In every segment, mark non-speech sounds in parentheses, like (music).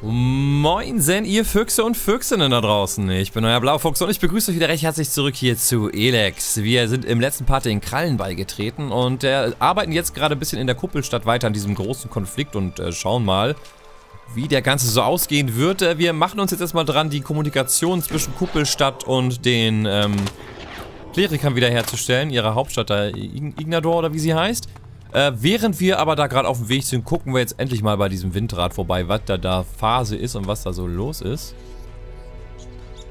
Moinsen, ihr Füchse und Füchsinnen da draußen. Ich bin euer Blaufuchs und ich begrüße euch wieder recht herzlich zurück hier zu Elex. Wir sind im letzten Part den Krallen beigetreten und äh, arbeiten jetzt gerade ein bisschen in der Kuppelstadt weiter an diesem großen Konflikt und äh, schauen mal, wie der Ganze so ausgehen wird. Äh, wir machen uns jetzt erstmal dran, die Kommunikation zwischen Kuppelstadt und den ähm, Klerikern wiederherzustellen, ihrer Hauptstadt, da Ignador oder wie sie heißt. Äh, während wir aber da gerade auf dem Weg sind, gucken wir jetzt endlich mal bei diesem Windrad vorbei, was da da Phase ist und was da so los ist.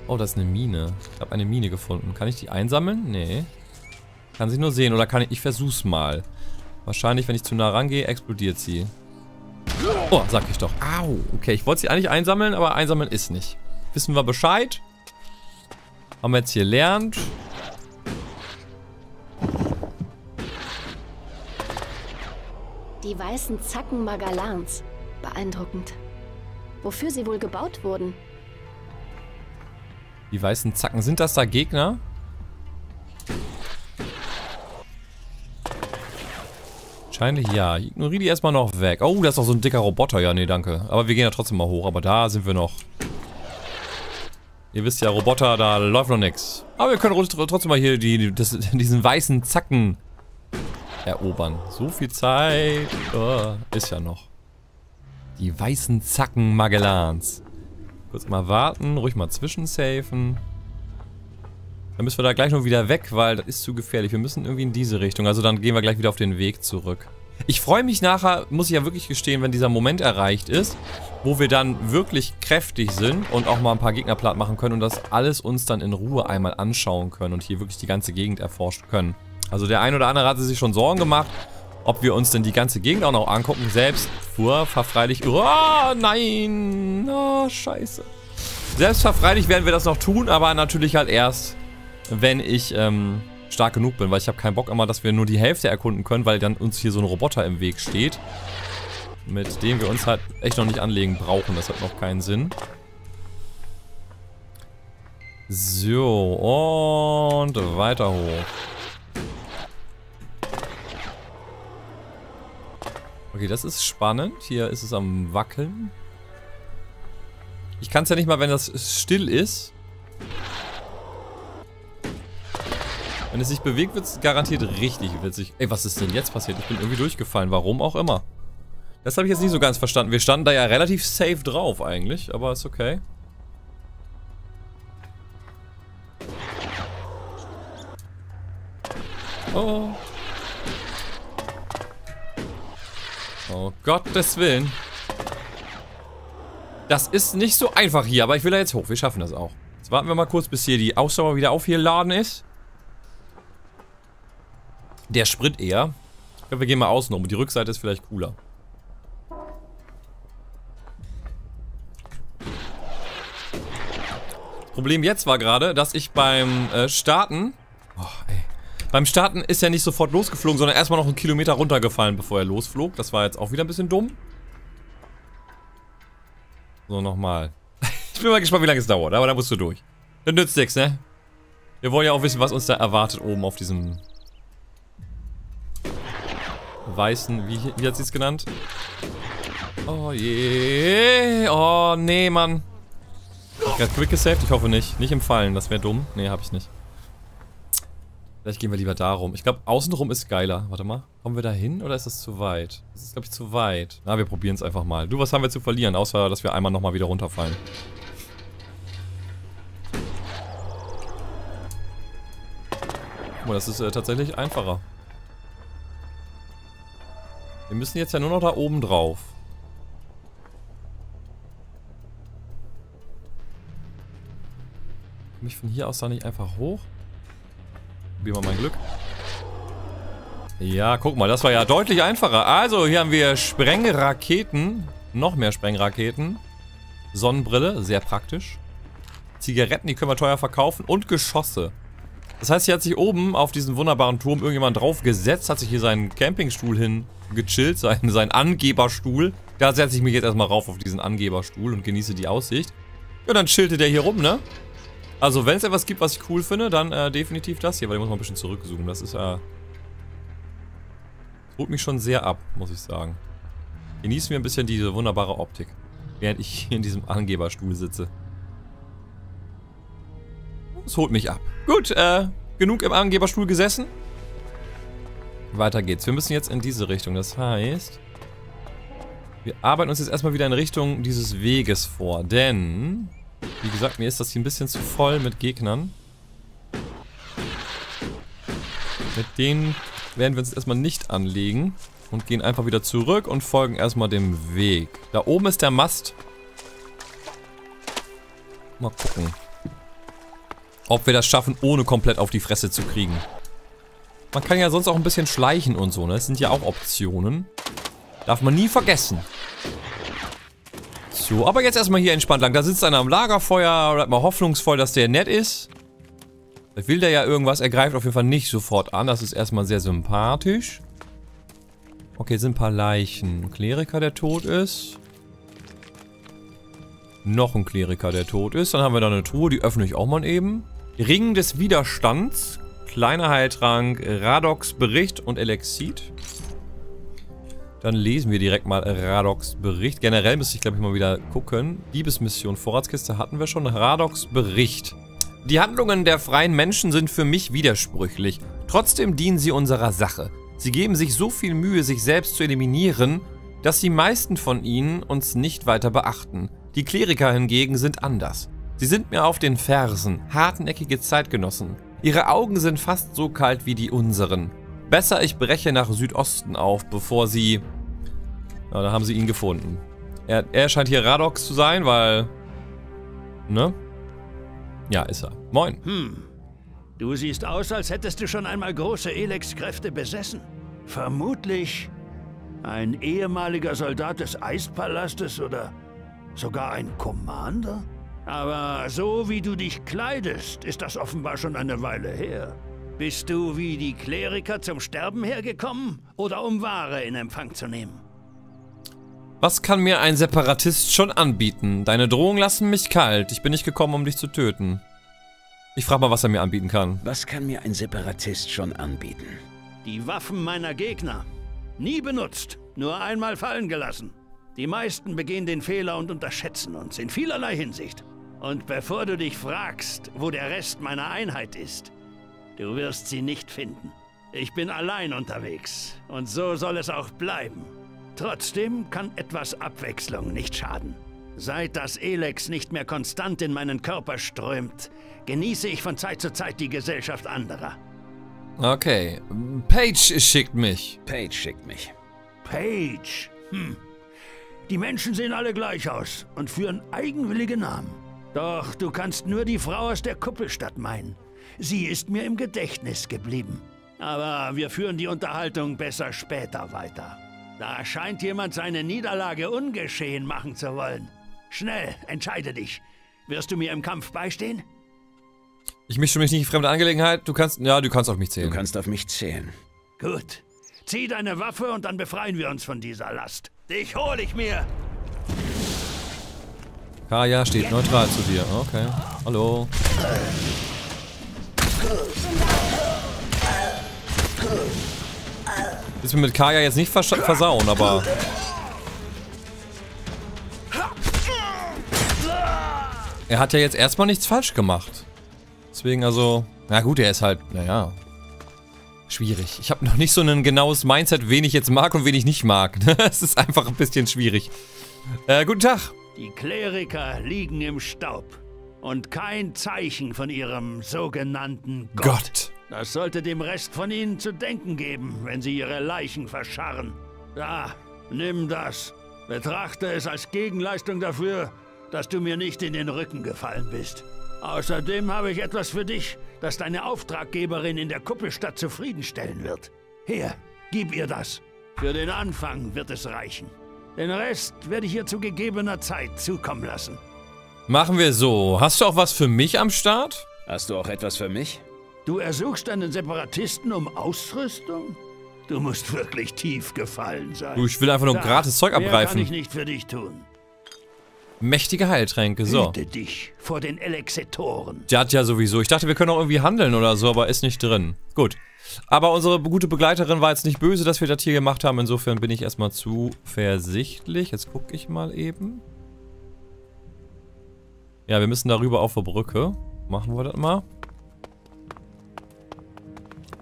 Oh, das ist eine Mine. Ich habe eine Mine gefunden. Kann ich die einsammeln? Nee. Kann sie nur sehen oder kann ich... Ich versuch's mal. Wahrscheinlich, wenn ich zu nah rangehe, explodiert sie. Oh, sag ich doch. Au. Okay, ich wollte sie eigentlich einsammeln, aber einsammeln ist nicht. Wissen wir Bescheid. Haben wir jetzt hier lernt. Die weißen Zacken Magalans. Beeindruckend. Wofür sie wohl gebaut wurden? Die weißen Zacken. Sind das da Gegner? Wahrscheinlich ja. Ich ignoriere die erstmal noch weg. Oh, da ist doch so ein dicker Roboter. Ja, nee, danke. Aber wir gehen ja trotzdem mal hoch. Aber da sind wir noch. Ihr wisst ja, Roboter, da läuft noch nichts. Aber wir können trotzdem mal hier die, das, diesen weißen Zacken erobern. So viel Zeit oh, ist ja noch. Die weißen Zacken Magellans. Kurz mal warten, ruhig mal zwischensafen. Dann müssen wir da gleich noch wieder weg, weil das ist zu gefährlich. Wir müssen irgendwie in diese Richtung. Also dann gehen wir gleich wieder auf den Weg zurück. Ich freue mich nachher, muss ich ja wirklich gestehen, wenn dieser Moment erreicht ist, wo wir dann wirklich kräftig sind und auch mal ein paar Gegner platt machen können und das alles uns dann in Ruhe einmal anschauen können und hier wirklich die ganze Gegend erforschen können. Also der ein oder andere hatte sich schon Sorgen gemacht, ob wir uns denn die ganze Gegend auch noch angucken. Selbst verfreilich... Oh, nein! Oh, scheiße. Selbstverfreilich werden wir das noch tun, aber natürlich halt erst, wenn ich ähm, stark genug bin. Weil ich habe keinen Bock immer, dass wir nur die Hälfte erkunden können, weil dann uns hier so ein Roboter im Weg steht. Mit dem wir uns halt echt noch nicht anlegen brauchen. Das hat noch keinen Sinn. So, und weiter hoch. Okay, das ist spannend. Hier ist es am Wackeln. Ich kann es ja nicht mal, wenn das still ist. Wenn es sich bewegt, wird es garantiert richtig witzig. Ey, was ist denn jetzt passiert? Ich bin irgendwie durchgefallen. Warum auch immer. Das habe ich jetzt nicht so ganz verstanden. Wir standen da ja relativ safe drauf eigentlich, aber ist okay. Oh. Oh Gottes Willen. Das ist nicht so einfach hier, aber ich will da jetzt hoch. Wir schaffen das auch. Jetzt warten wir mal kurz, bis hier die Ausdauer wieder aufgeladen ist. Der Sprit eher. Ich glaube, wir gehen mal außen um. Die Rückseite ist vielleicht cooler. Problem jetzt war gerade, dass ich beim äh, Starten... Oh, ey. Beim Starten ist er nicht sofort losgeflogen, sondern erstmal noch einen Kilometer runtergefallen, bevor er losflog. Das war jetzt auch wieder ein bisschen dumm. So, nochmal. (laughs) Ich bin mal gespannt, wie lange es dauert, aber da musst du durch. Das nützt nichts, ne? Wir wollen ja auch wissen, was uns da erwartet oben auf diesem weißen, wie, wie hat sie es genannt? Oh je. Oh nee, Mann. Hab ich gerade quick gesaved? Ich hoffe nicht. Nicht im Fallen, das wäre dumm. Nee, hab ich nicht. Vielleicht gehen wir lieber darum. Ich glaube, außenrum ist geiler. Warte mal. Kommen wir da hin oder ist das zu weit? Das ist, glaube ich, zu weit. Na, wir probieren es einfach mal. Du, was haben wir zu verlieren? Außer, dass wir einmal nochmal wieder runterfallen. Guck mal, das ist äh, tatsächlich einfacher. Wir müssen jetzt ja nur noch da oben drauf. Komme ich von hier aus da nicht einfach hoch? Probieren wir mein Glück. Ja, guck mal, das war ja deutlich einfacher. Also, hier haben wir Sprengraketen. Noch mehr Sprengraketen. Sonnenbrille, sehr praktisch. Zigaretten, die können wir teuer verkaufen. Und Geschosse. Das heißt, hier hat sich oben auf diesen wunderbaren Turm irgendjemand draufgesetzt, hat sich hier seinen Campingstuhl hin gechillt, seinen, seinen Angeberstuhl. Da setze ich mich jetzt erstmal rauf auf diesen Angeberstuhl und genieße die Aussicht. Ja, dann chillte der hier rum, ne? Also, wenn es etwas gibt, was ich cool finde, dann äh, definitiv das hier, weil ich muss mal ein bisschen zurückzoomen. Das ist, äh... Holt mich schon sehr ab, muss ich sagen. Genießen wir ein bisschen diese wunderbare Optik. Während ich hier in diesem Angeberstuhl sitze. Das holt mich ab. Gut, äh, genug im Angeberstuhl gesessen. Weiter geht's. Wir müssen jetzt in diese Richtung. Das heißt, wir arbeiten uns jetzt erstmal wieder in Richtung dieses Weges vor. Denn, wie gesagt, mir ist das hier ein bisschen zu voll mit Gegnern. Mit denen werden wir uns erstmal nicht anlegen. Und gehen einfach wieder zurück und folgen erstmal dem Weg. Da oben ist der Mast. Mal gucken. Ob wir das schaffen, ohne komplett auf die Fresse zu kriegen. Man kann ja sonst auch ein bisschen schleichen und so, ne? Das sind ja auch Optionen. Darf man nie vergessen. So, aber jetzt erstmal hier entspannt lang. Da sitzt einer am Lagerfeuer, bleibt mal hoffnungsvoll, dass der nett ist. Vielleicht will der ja irgendwas, er greift auf jeden Fall nicht sofort an. Das ist erstmal sehr sympathisch. Okay, sind ein paar Leichen. Ein Kleriker, der tot ist. Noch ein Kleriker, der tot ist. Dann haben wir da eine Truhe, die öffne ich auch mal eben. Ring des Widerstands. Kleiner Heiltrank, Radox Bericht und Elexit. Dann lesen wir direkt mal Radox Bericht. Generell müsste ich, glaube ich, mal wieder gucken. Diebesmission, Vorratskiste hatten wir schon. Radox Bericht. Die Handlungen der freien Menschen sind für mich widersprüchlich. Trotzdem dienen sie unserer Sache. Sie geben sich so viel Mühe, sich selbst zu eliminieren, dass die meisten von ihnen uns nicht weiter beachten. Die Kleriker hingegen sind anders. Sie sind mir auf den Fersen, hartnäckige Zeitgenossen. Ihre Augen sind fast so kalt wie die unseren. Besser, ich breche nach Südosten auf, bevor sie... Na, da haben sie ihn gefunden. Er, er scheint hier Radox zu sein, weil... Ne? Ja, ist er. Moin. Hm, Du siehst aus, als hättest du schon einmal große Elex-Kräfte besessen. Vermutlich ein ehemaliger Soldat des Eispalastes oder sogar ein Commander? Aber so wie du dich kleidest, ist das offenbar schon eine Weile her. Bist du wie die Kleriker zum Sterben hergekommen oder um Ware in Empfang zu nehmen? Was kann mir ein Separatist schon anbieten? Deine Drohungen lassen mich kalt. Ich bin nicht gekommen, um dich zu töten. Ich frage mal, was er mir anbieten kann. Was kann mir ein Separatist schon anbieten? Die Waffen meiner Gegner. Nie benutzt, nur einmal fallen gelassen. Die meisten begehen den Fehler und unterschätzen uns in vielerlei Hinsicht. Und bevor du dich fragst, wo der Rest meiner Einheit ist, du wirst sie nicht finden. Ich bin allein unterwegs und so soll es auch bleiben. Trotzdem kann etwas Abwechslung nicht schaden. Seit das Elex nicht mehr konstant in meinen Körper strömt, genieße ich von Zeit zu Zeit die Gesellschaft anderer. Okay. Paige schickt mich. Paige schickt mich. Paige? Hm. Die Menschen sehen alle gleich aus und führen eigenwillige Namen. Doch du kannst nur die Frau aus der Kuppelstadt meinen. Sie ist mir im Gedächtnis geblieben. Aber wir führen die Unterhaltung besser später weiter. Da scheint jemand seine Niederlage ungeschehen machen zu wollen. Schnell, entscheide dich. Wirst du mir im Kampf beistehen? Ich mische mich nicht in fremde Angelegenheit. Du kannst, ja, du kannst auf mich zählen. Du kannst auf mich zählen. Gut. Zieh deine Waffe und dann befreien wir uns von dieser Last. Dich hol ich mir. Kaya steht neutral zu dir. Okay. Hallo. Willst mir mit Kaya jetzt nicht vers versauen, aber... Er hat ja jetzt erstmal nichts falsch gemacht. Deswegen also... Na gut, er ist halt... Naja... Schwierig. Ich habe noch nicht so ein genaues Mindset, wen ich jetzt mag und wen ich nicht mag. (laughs) Es ist einfach ein bisschen schwierig. Äh, guten Tag. Die Kleriker liegen im Staub. Und kein Zeichen von ihrem sogenannten Gott. Gott. Das sollte dem Rest von ihnen zu denken geben, wenn sie ihre Leichen verscharren. Da, nimm das. Betrachte es als Gegenleistung dafür, dass du mir nicht in den Rücken gefallen bist. Außerdem habe ich etwas für dich, das deine Auftraggeberin in der Kuppelstadt zufriedenstellen wird. Hier, gib ihr das. Für den Anfang wird es reichen. Den Rest werde ich ihr zu gegebener Zeit zukommen lassen. Machen wir so. Hast du auch was für mich am Start? Hast du auch etwas für mich? Du ersuchst einen Separatisten um Ausrüstung? Du musst wirklich tief gefallen sein. Du, ich will einfach nur da, gratis Zeug abgreifen. kann ich nicht für dich tun. Mächtige Heiltränke, so. Hüte dich vor den Elexetoren. Der hat ja sowieso. Ich dachte, wir können auch irgendwie handeln oder so, aber ist nicht drin. Gut. Aber unsere gute Begleiterin war jetzt nicht böse, dass wir das hier gemacht haben. Insofern bin ich erstmal zuversichtlich. Jetzt gucke ich mal eben. Ja, wir müssen darüber auf der Brücke. Machen wir das mal.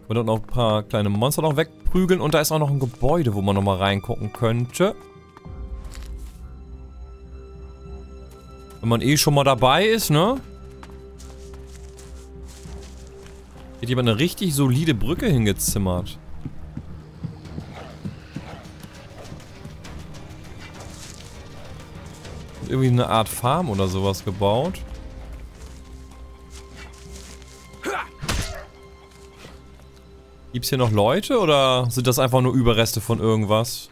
Wir dort noch ein paar kleine Monster noch wegprügeln. Und da ist auch noch ein Gebäude, wo man nochmal reingucken könnte. Wenn man eh schon mal dabei ist, ne? Hier hat jemand eine richtig solide Brücke hingezimmert. Irgendwie eine Art Farm oder sowas gebaut. Gibt's hier noch Leute oder sind das einfach nur Überreste von irgendwas?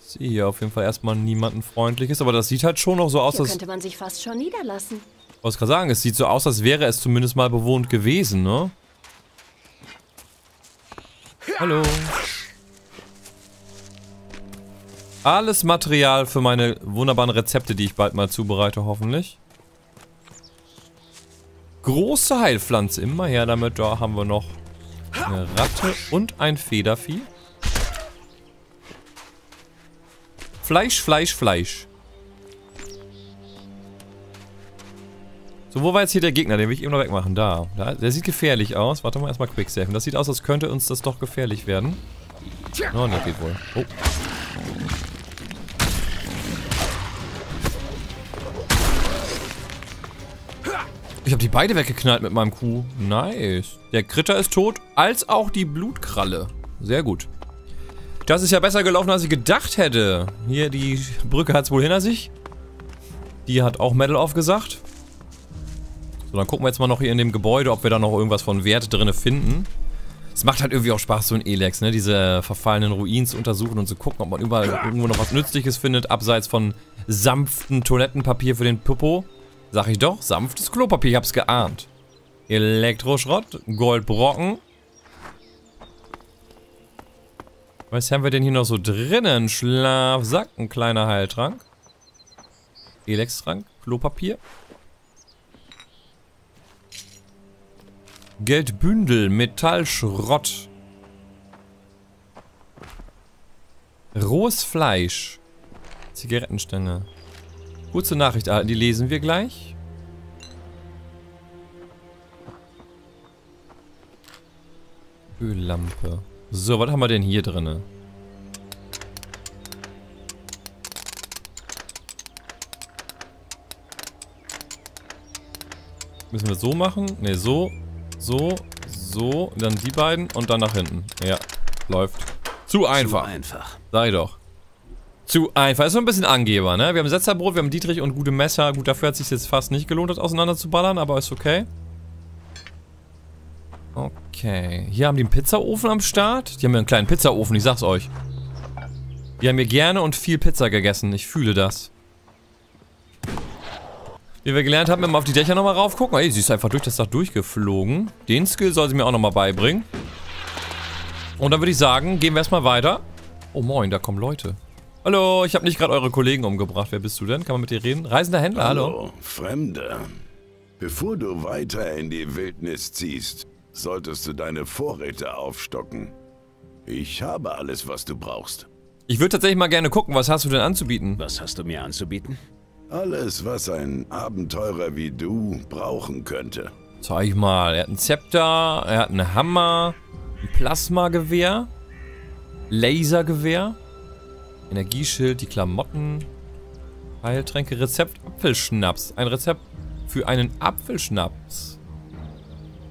Ich sehe hier auf jeden Fall erstmal niemanden Freundliches, aber das sieht halt schon noch so aus, Hier als... könnte man sich fast schon niederlassen. Ich wollte gerade sagen, es sieht so aus, als wäre es zumindest mal bewohnt gewesen, ne? Hallo. Alles Material für meine wunderbaren Rezepte, die ich bald mal zubereite, hoffentlich. Große Heilpflanze, immer her damit. Da haben wir noch eine Ratte und ein Federvieh. Fleisch, Fleisch, Fleisch. So, wo war jetzt hier der Gegner? Den will ich eben noch wegmachen. Da. da. Der sieht gefährlich aus. Warte mal, erstmal Quicksafen. Das sieht aus, als könnte uns das doch gefährlich werden. Oh, das geht wohl. Oh. Ich habe die beide weggeknallt mit meinem Kuh. Nice. Der Kritter ist tot, als auch die Blutkralle. Sehr gut. Das ist ja besser gelaufen, als ich gedacht hätte. Hier, die Brücke hat es wohl hinter sich. Die hat auch Metal aufgesagt. So, dann gucken wir jetzt mal noch hier in dem Gebäude, ob wir da noch irgendwas von Wert drin finden. Es macht halt irgendwie auch Spaß, so ein Elex, ne? Diese verfallenen Ruinen zu untersuchen und zu gucken, ob man überall irgendwo noch was Nützliches findet, abseits von sanften Toilettenpapier für den Popo. Sag ich doch, sanftes Klopapier, ich hab's geahnt. Elektroschrott, Goldbrocken. Was haben wir denn hier noch so drinnen? Schlafsack, ein kleiner Heiltrank. Elex-Trank, Klopapier. Geldbündel, Metallschrott. Rohes Fleisch. Zigarettenständer. Kurze Nachricht erhalten, die lesen wir gleich. Öllampe. So, was haben wir denn hier drinne? Müssen wir so machen? Ne, so, so, so, dann die beiden und dann nach hinten. Ja, läuft. Zu einfach. Zu einfach. Sei doch. Zu einfach. Ist so ein bisschen Angeber, ne? Wir haben Setzerbrot, wir haben Dietrich und gute Messer. Gut, dafür hat es sich jetzt fast nicht gelohnt, das auseinander zu ballern, aber ist okay. Okay. Hier haben die einen Pizzaofen am Start. Die haben ja einen kleinen Pizzaofen, ich sag's euch. Die haben hier gerne und viel Pizza gegessen. Ich fühle das. Wie wir gelernt haben, immer auf die Dächer nochmal raufgucken. Ey, sie ist einfach durch das Dach durchgeflogen. Den Skill soll sie mir auch nochmal beibringen. Und dann würde ich sagen, gehen wir erstmal weiter. Oh moin, da kommen Leute. Hallo, ich habe nicht gerade eure Kollegen umgebracht. Wer bist du denn? Kann man mit dir reden? Reisender Händler, hallo. Hallo, Fremder. Bevor du weiter in die Wildnis ziehst, solltest du deine Vorräte aufstocken. Ich habe alles, was du brauchst. Ich würde tatsächlich mal gerne gucken, was hast du denn anzubieten? Was hast du mir anzubieten? Alles, was ein Abenteurer wie du brauchen könnte. Zeig mal, er hat ein Zepter, er hat einen Hammer, ein Plasmagewehr, Lasergewehr, Energieschild, die Klamotten, Heiltränke, Rezept, Apfelschnaps. Ein Rezept für einen Apfelschnaps.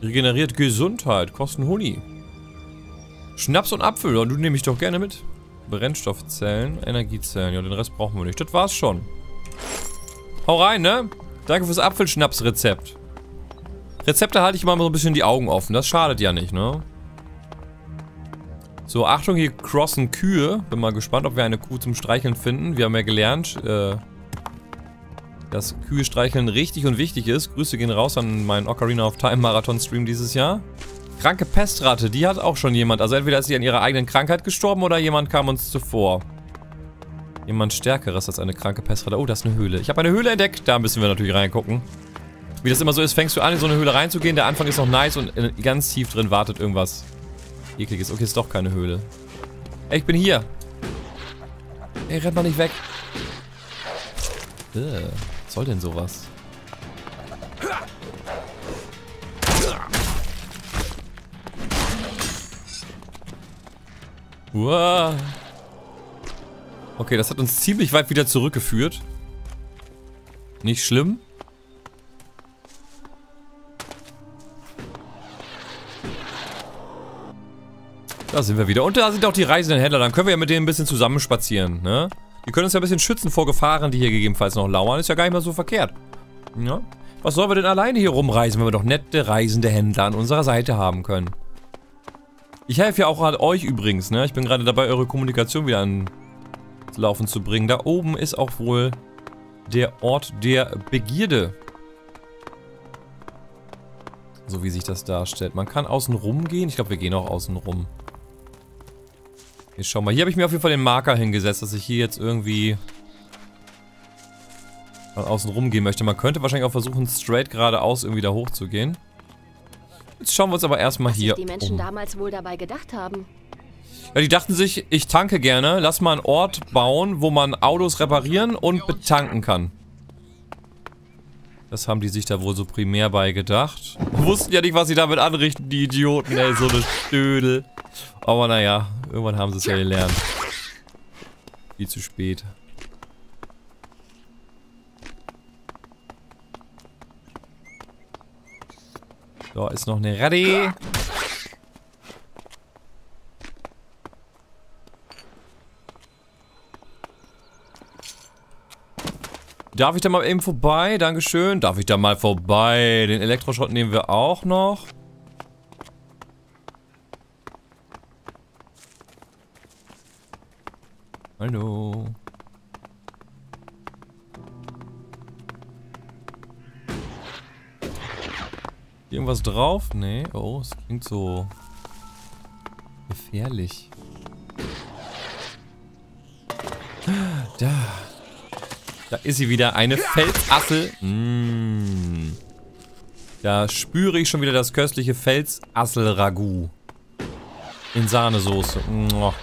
Regeneriert Gesundheit, kosten Huni. Schnaps und Apfel, und du nehme ich doch gerne mit. Brennstoffzellen, Energiezellen, ja, den Rest brauchen wir nicht. Das war's schon. Hau rein, ne? Danke fürs Apfelschnaps-Rezept. Rezepte halte ich immer so ein bisschen die Augen offen. Das schadet ja nicht, ne? So, Achtung, hier crossen Kühe. Bin mal gespannt, ob wir eine Kuh zum Streicheln finden. Wir haben ja gelernt, äh, dass Kühe streicheln richtig und wichtig ist. Grüße gehen raus an meinen Ocarina of Time Marathon Stream dieses Jahr. Kranke Pestratte, die hat auch schon jemand. Also entweder ist sie an ihrer eigenen Krankheit gestorben oder jemand kam uns zuvor. Jemand Stärkeres als eine kranke Pestratte. Oh, das ist eine Höhle. Ich habe eine Höhle entdeckt. Da müssen wir natürlich reingucken. Wie das immer so ist, fängst du an, in so eine Höhle reinzugehen. Der Anfang ist noch nice und ganz tief drin wartet irgendwas ekliges. Okay, ist doch keine Höhle. Ey, ich bin hier. Ey, rennt mal nicht weg. Äh, soll denn sowas? Okay, das hat uns ziemlich weit wieder zurückgeführt. Nicht schlimm. Da sind wir wieder. Und da sind auch die reisenden Händler. Dann können wir ja mit denen ein bisschen zusammenspazieren, ne? Die können uns ja ein bisschen schützen vor Gefahren, die hier gegebenenfalls noch lauern. Ist ja gar nicht mal so verkehrt. Ja? Was sollen wir denn alleine hier rumreisen, wenn wir doch nette reisende Händler an unserer Seite haben können? Ich helfe ja auch an euch übrigens, ne? Ich bin gerade dabei, eure Kommunikation wieder ans Laufen zu bringen. Da oben ist auch wohl der Ort der Begierde. So wie sich das darstellt. Man kann außen rum gehen. Ich glaube, wir gehen auch außen rum. Jetzt schau mal. Hier habe ich mir auf jeden Fall den Marker hingesetzt, dass ich hier jetzt irgendwie mal außen rum gehen möchte. Man könnte wahrscheinlich auch versuchen, straight geradeaus irgendwie da hoch zu gehen. Jetzt schauen wir uns aber erstmal Was hier die Menschen um. damals wohl dabei gedacht haben. Ja, die dachten sich, ich tanke gerne. Lass mal einen Ort bauen, wo man Autos reparieren und betanken kann. Das haben die sich da wohl so primär bei gedacht. (laughs) Wussten ja nicht, was sie damit anrichten, die Idioten, ey, so eine Stödel. Aber naja, irgendwann haben sie es ja gelernt. Viel zu spät. Da ist noch eine Raddi. Darf ich da mal eben vorbei? Dankeschön. Darf ich da mal vorbei? Den Elektroschrott nehmen wir auch noch. Drauf? Nee. Oh, es klingt so gefährlich. Da. Da ist sie wieder, eine Felsassel. Mmh. Da spüre ich schon wieder das köstliche Felsassel-Ragout. In Sahnesoße. Mua.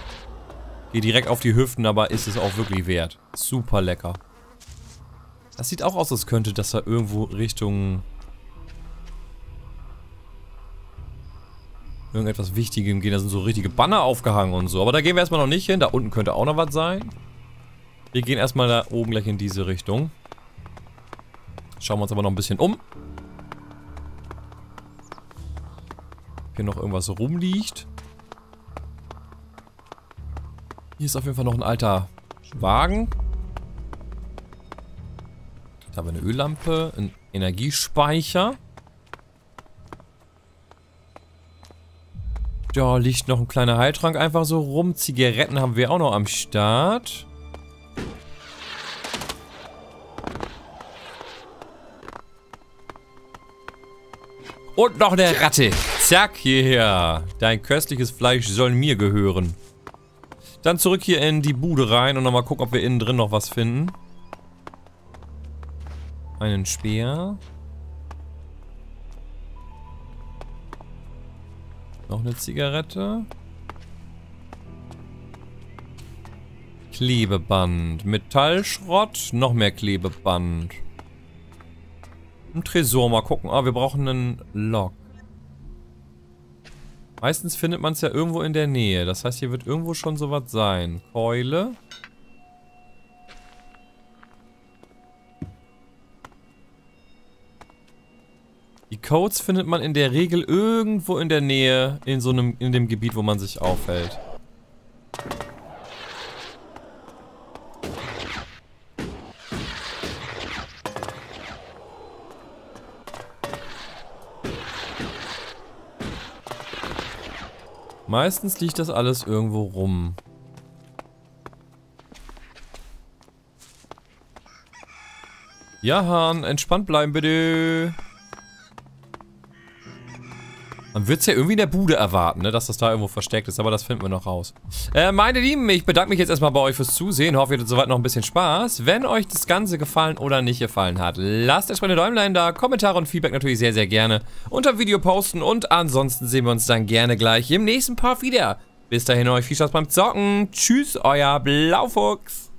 Geht direkt auf die Hüften, aber ist es auch wirklich wert. Super lecker. Das sieht auch aus, als könnte das da irgendwo Richtung... Irgendetwas Wichtigem gehen. Da sind so richtige Banner aufgehangen und so. Aber da gehen wir erstmal noch nicht hin. Da unten könnte auch noch was sein. Wir gehen erstmal da oben gleich in diese Richtung. Schauen wir uns aber noch ein bisschen um. Ob hier noch irgendwas rumliegt. Hier ist auf jeden Fall noch ein alter Wagen. Da haben wir eine Öllampe, ein Energiespeicher. Da liegt noch ein kleiner Heiltrank einfach so rum. Zigaretten haben wir auch noch am Start. Und noch eine Ratte. Zack, hierher. Dein köstliches Fleisch soll mir gehören. Dann zurück hier in die Bude rein und nochmal gucken, ob wir innen drin noch was finden. Einen Speer. Noch eine Zigarette. Klebeband. Metallschrott. Noch mehr Klebeband. Ein Tresor. Mal gucken. Ah, wir brauchen einen Lock. Meistens findet man es ja irgendwo in der Nähe. Das heißt, hier wird irgendwo schon sowas sein. Keule. Codes findet man in der Regel irgendwo in der Nähe, in so einem, in dem Gebiet, wo man sich aufhält. Meistens liegt das alles irgendwo rum. Ja, Hahn, entspannt bleiben bitte. Man wird es ja irgendwie in der Bude erwarten, ne, dass das da irgendwo versteckt ist, aber das finden wir noch raus. Äh, meine Lieben, ich bedanke mich jetzt erstmal bei euch fürs Zusehen. Hoffe, ihr hattet soweit noch ein bisschen Spaß. Wenn euch das Ganze gefallen oder nicht gefallen hat, lasst entsprechende Däumlein da, Kommentare und Feedback natürlich sehr, sehr gerne unter Video posten und ansonsten sehen wir uns dann gerne gleich im nächsten Part wieder. Bis dahin euch viel Spaß beim Zocken. Tschüss, euer Blaufuchs.